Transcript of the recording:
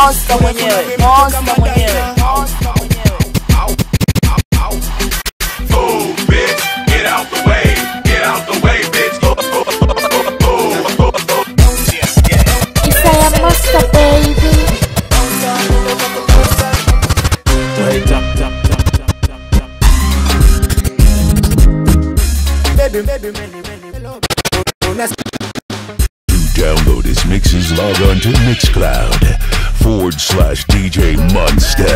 monster mwenyewe monster mwenyewe Oh. Oh, oh, oh, oh, oh, oh. Monster baby. To download his mixes, log on to Mixcloud slash DJ Monster.